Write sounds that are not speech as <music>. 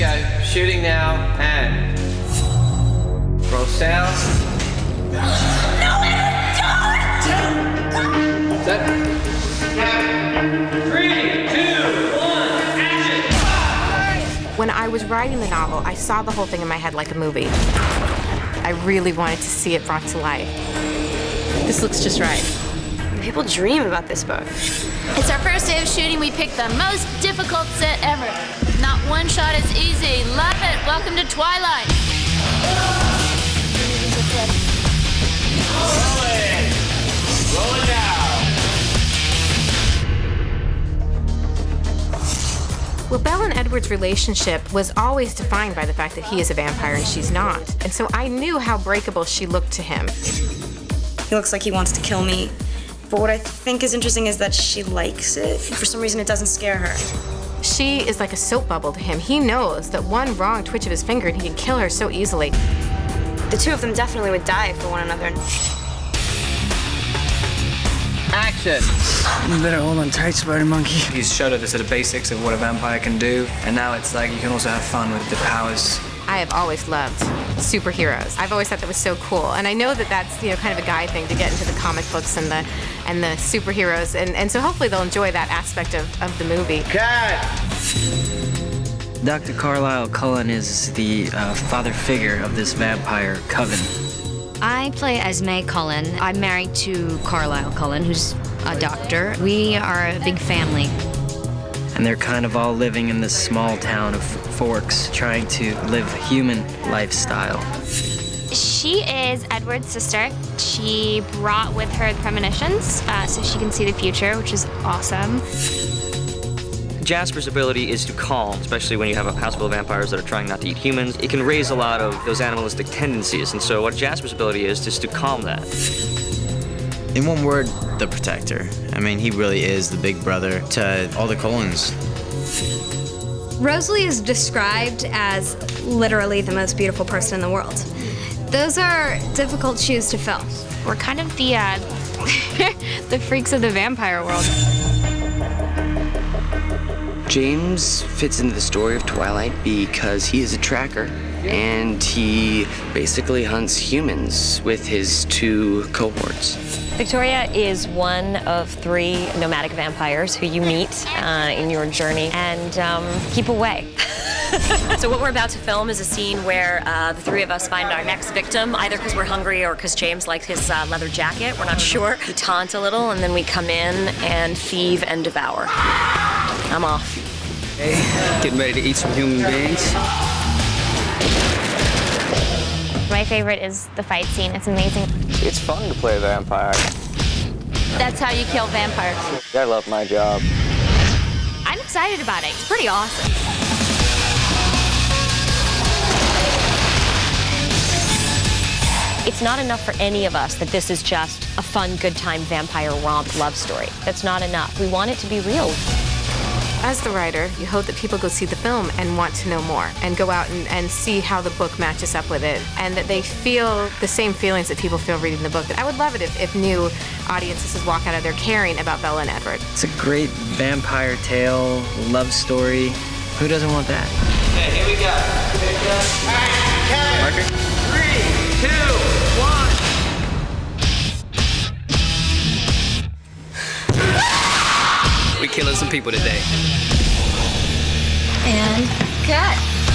go. Shooting now and roll sound. No, don't! Set. Three, two, one, action! When I was writing the novel, I saw the whole thing in my head like a movie. I really wanted to see it brought to life. This looks just right. People dream about this book. It's our first day of shooting. We picked the most difficult set ever. Not one shot is. Love it. Welcome to Twilight. Roll it! Roll it down! Well, Bella and Edward's relationship was always defined by the fact that he is a vampire and she's not. And so I knew how breakable she looked to him. He looks like he wants to kill me. But what I think is interesting is that she likes it. For some reason, it doesn't scare her. She is like a soap bubble to him. He knows that one wrong twitch of his finger and he can kill her so easily. The two of them definitely would die for one another. Action! You better hold on tight, Spider Monkey. He's showed us the sort of basics of what a vampire can do, and now it's like you can also have fun with the powers. I have always loved superheroes. I've always thought that was so cool, and I know that that's you know kind of a guy thing to get into the comic books and the and the superheroes, and, and so hopefully they'll enjoy that aspect of, of the movie. Cut! Dr. Carlisle Cullen is the uh, father figure of this vampire coven. I play Esme Cullen. I'm married to Carlisle Cullen, who's a doctor. We are a big family. And they're kind of all living in this small town of Forks, trying to live human lifestyle. She is Edward's sister. She brought with her premonitions uh, so she can see the future, which is awesome. Jasper's ability is to calm, especially when you have a house full of vampires that are trying not to eat humans. It can raise a lot of those animalistic tendencies, and so what Jasper's ability is, is to calm that. In one word, the protector. I mean, he really is the big brother to all the Cullens. Rosalie is described as literally the most beautiful person in the world. Those are difficult shoes to fill. We're kind of the uh, <laughs> the freaks of the vampire world. James fits into the story of Twilight because he is a tracker and he basically hunts humans with his two cohorts. Victoria is one of three nomadic vampires who you meet uh, in your journey and um, keep away. <laughs> so what we're about to film is a scene where uh, the three of us find our next victim, either because we're hungry or because James likes his uh, leather jacket. We're not sure. We taunt a little, and then we come in and thieve and devour. I'm off. Hey, getting ready to eat some human beings. My favorite is the fight scene. It's amazing. It's fun to play a vampire. That's how you kill vampires. I love my job. I'm excited about it. It's pretty awesome. It's not enough for any of us that this is just a fun, good time vampire romp love story. That's not enough. We want it to be real. As the writer, you hope that people go see the film and want to know more and go out and, and see how the book matches up with it and that they feel the same feelings that people feel reading the book. I would love it if, if new audiences would walk out of there caring about Bella and Edward. It's a great vampire tale, love story. Who doesn't want that? Okay, here we go. Here we go. Action! Marker? Three, two, We're killing some people today. And cut.